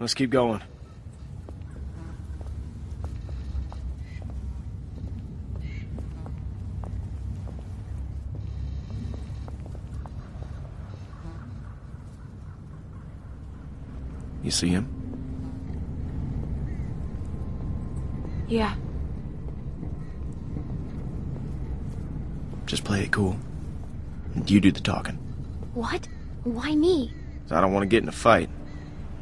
Let's keep going. You see him? Yeah. Just play it cool. And you do the talking. What? Why me? I don't want to get in a fight.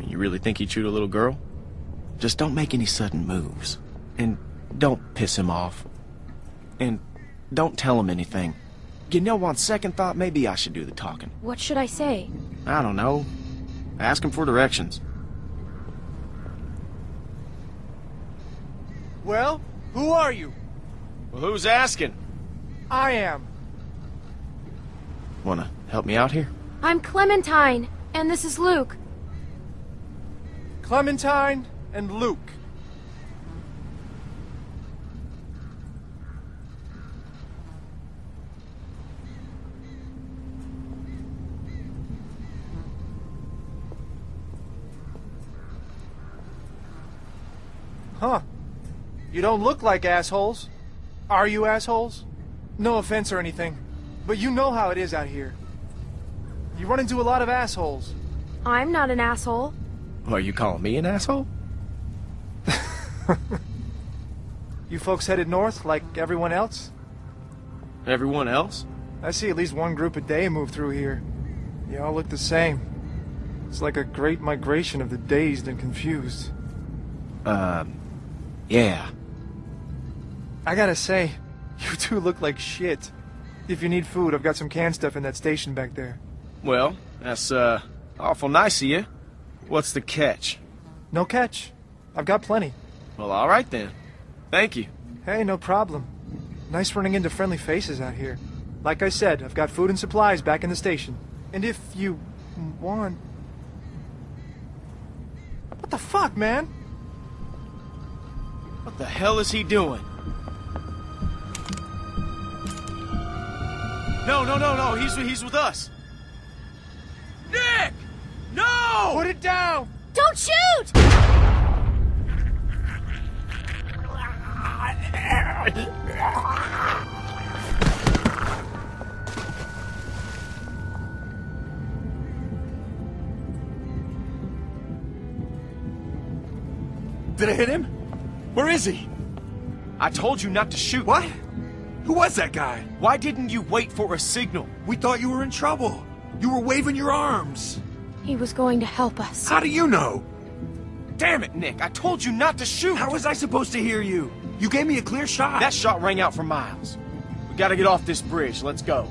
You really think he'd shoot a little girl? Just don't make any sudden moves. And don't piss him off. And don't tell him anything. You know, on second thought, maybe I should do the talking. What should I say? I don't know. Ask him for directions. Well, who are you? Well, who's asking? I am. Wanna help me out here? I'm Clementine, and this is Luke. Clementine and Luke. Huh. You don't look like assholes. Are you assholes? No offense or anything, but you know how it is out here. You run into a lot of assholes. I'm not an asshole. Are you calling me an asshole? You folks headed north like everyone else? Everyone else? I see at least one group a day move through here. You all look the same. It's like a great migration of the dazed and confused. Um, yeah. I gotta say, you two look like shit. If you need food, I've got some canned stuff in that station back there. Well, that's, uh, awful nice of you. What's the catch? No catch. I've got plenty. Well, all right then. Thank you. Hey, no problem. Nice running into friendly faces out here. Like I said, I've got food and supplies back in the station. And if you want... What the fuck, man? What the hell is he doing? No, no, no, no. He's he's with us. No! Put it down! Don't shoot! Did I hit him? Where is he? I told you not to shoot. What? Who was that guy? Why didn't you wait for a signal? We thought you were in trouble. You were waving your arms. He was going to help us. How do you know? Damn it, Nick. I told you not to shoot. How was I supposed to hear you? You gave me a clear shot. That shot rang out for miles. We gotta get off this bridge. Let's go.